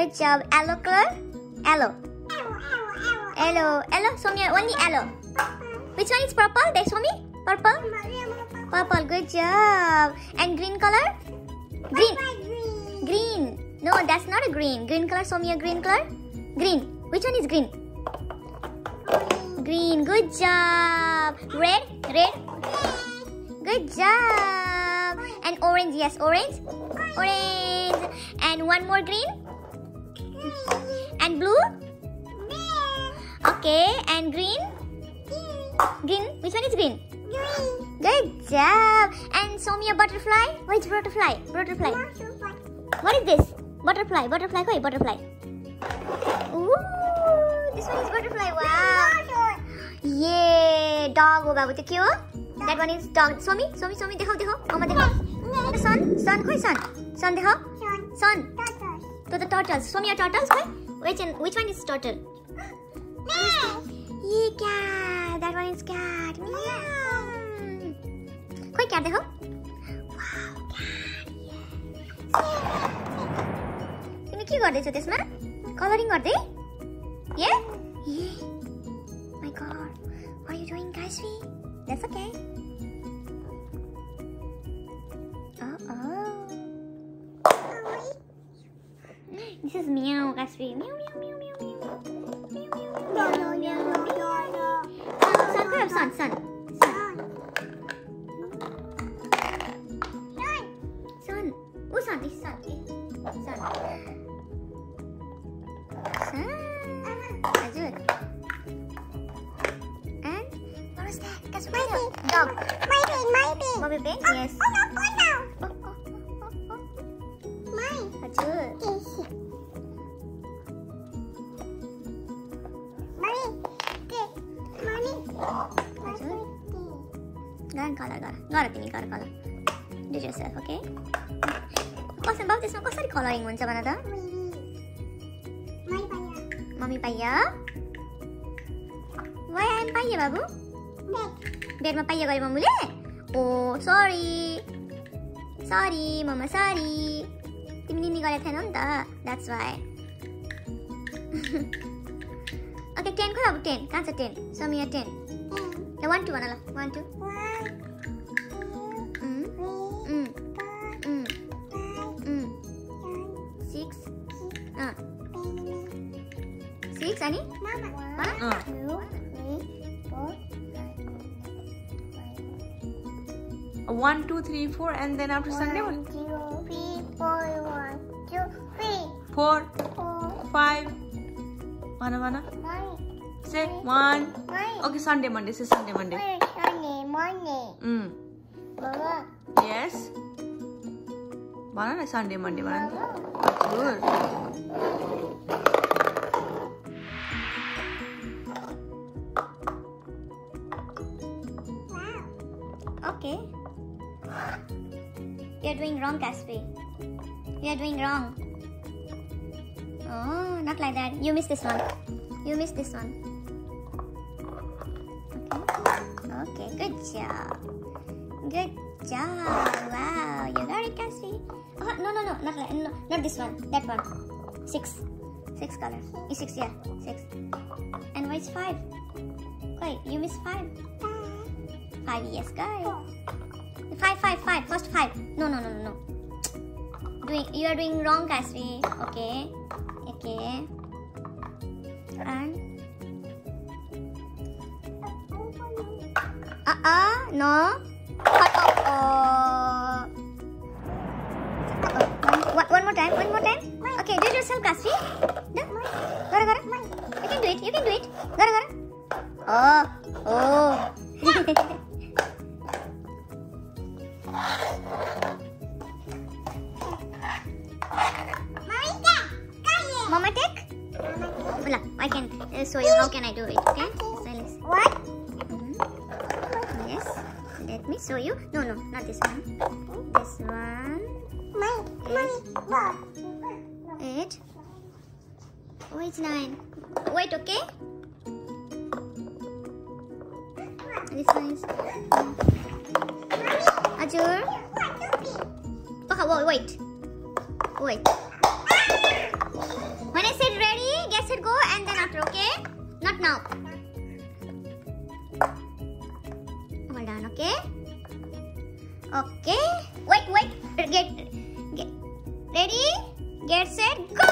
Good job. Yellow color? Yellow. Yellow. Yellow. Somya, only yellow. Which one is purple? They show me? Purple? Purple. Good job. And green color? Green. Green. No, that's not a green. Green color. Show me a green color. Green. Which one is green? Green. Good job. Red. Red. Good job. And orange. Yes, orange. Orange. And one more green. And blue? Okay, and green? Green. Which one is green? Green. Good job. And show me a butterfly. Which butterfly? Butterfly. What is this? Butterfly. Butterfly. Koi. Butterfly. Ooh, this one is butterfly. Wow. Yay. Dog. Oh, babu. Kyo? That one is dog. Show me. Show me. Show me. Dekho. Dekho. Oma dekho. Sun. Sun. Koi sun. Sun dekho. Sun. Sun To the turtles. Show me your turtles खोइ. Which one, which one is turtle? ये cat. That one is cat. Meow. खोइ cat देखाऊ. Wow, cat. Yes. तिमी के गर्दैछौ त्यसमा colouring गर्दै Yeah? Yeah. My god. What are you doing, Gaisri? That's okay. This is meow, Gaisri. Meow, meow, meow, meow, meow. Meow, meow, meow, meow, meow. Sun, go have sun, sun. Sun. Oh, sun. This sun. Sun. Sun. Ajud. And what was that? Guess what? Dog. Pin? Oh, yes. Oh, oh, oh, Gan color, गर गर तिमी गर colour do yourself, okay? कसरी बाबु त्यसमा कसरी colouring हुन्छ भन त मम्मी पाइया वाइ आइम पाइयो बाबु बेडमा पाइयो गरे मम्मुले ओ सरी सरी मम्मा सरी तिमी निनी गरेको थिएनौ नि त द्याट्स वाइ ओके टेन खोइ अब टेन कहाँ छ टेन समिया टेन ल वान टू भन ल one two See, Sunny? Mama. One, uh. One, two, three, four, and then after one, Sunday, one. Four, four. Say one. Okay, Sunday, Monday. Say Sunday, Monday. Sunday, Monday. Mm. Yes. Banana Sunday, Monday, banana. Good. You're doing wrong, Kashvi. You're doing wrong. Oh, not like that. You missed this one. You missed this one. Okay. Okay, good job. Good job. Wow, you got it, Kashvi. Oh, no, no, no, not like, no, not this one. That one. Six. Six colors. Six, yeah. Six. And why is five? Wait, you missed five. Five, yes, guys. Five, five, five. First five. No, no, no, no, no. Doing, you are doing wrong, Kashvi. Okay, okay. And uh uh, no. Cut off. Oh. Uh-oh. One, one more time. One more time. Okay, do it yourself. Do. Gara, gara. You can do it. You can do it. Gara, gara. Oh, oh. Mama take? Wala, I can uh, show you how can I do it, okay? So let's... What? Yes. Let me show you. No, no, not this one. This one. Eight. Oh, it's nine. Wait, okay? This one is... Ajur. Okay, wait, ready, guess it go, and then after, okay? Not now. Hold on, okay? Okay. Wait, wait. Get, get. Ready? Get set, go!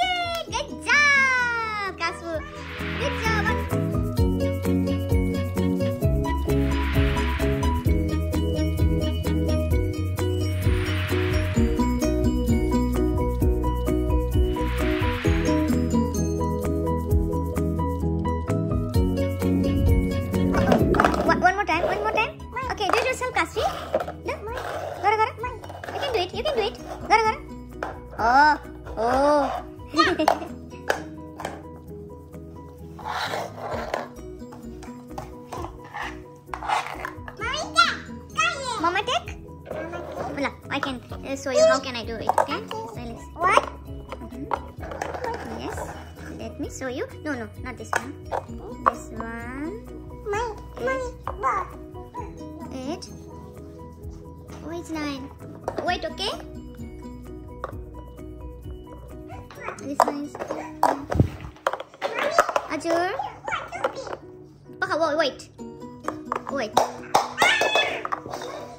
Yay! Good job, Kasu. Good job. Okay, do it yourself, Kasi. No? Gara, gara. You can do it, you can do it. Gara, gara. Oh, oh. Mama take? Wala, I can uh, show you how can I do it, okay? So let's... What? Yes. Let me show you. No, no, not this one. This one. Eight. Oh, it's nine. Wait, okay? This one is. Ajur. Wait, oh, wait. Wait.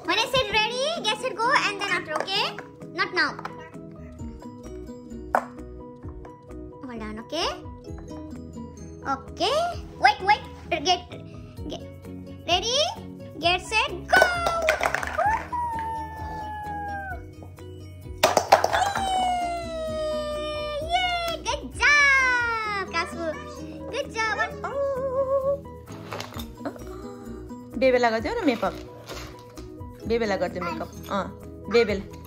When I said ready, get set, go, and then after, okay? Not now. Hold on, okay? Okay. Wait, wait. Get, get. Ready? get set go! बेबेला गर्दियो न makeup बेबेला गर्दियो makeup अँ बेबेला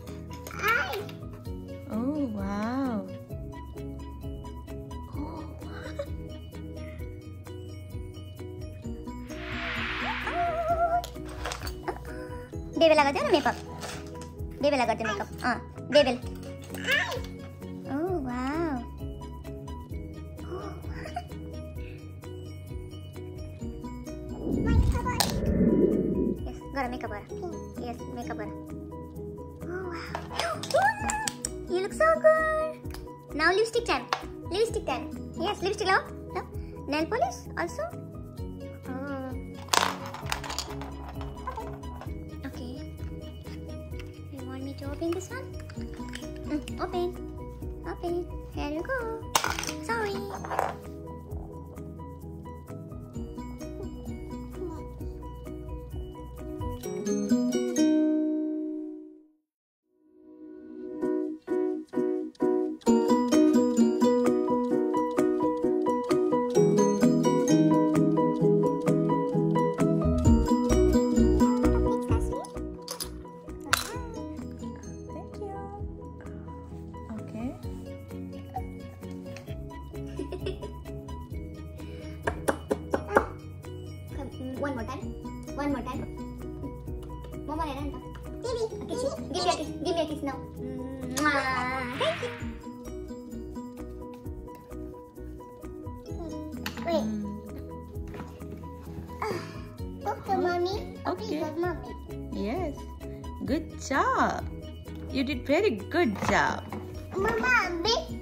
ದೇವೆಲ್ ಆಗೋದು ನಾ makeup ದೇವೆಲ್ ಆಗೋದು makeup ಹಾಂ ದೇವೆಲ್ ಓ wow yes ಗರ makeup ಬರ ಎಸ್ ಮೇಕಪ್ ಬರ You look so good. Now lipstick time. Lipstick time. Yes, lipstick love. love. Nail polish also. Open this one? Mm, open. Open. Here you go. Sorry. Mama Renta. Okay, kiss. Give me a kiss. Give me a kiss now. Mwah. Thank you. Wait. Mm, Okay, mommy. Okay. mommy. Yes. Good job. You did very good job. Mama, big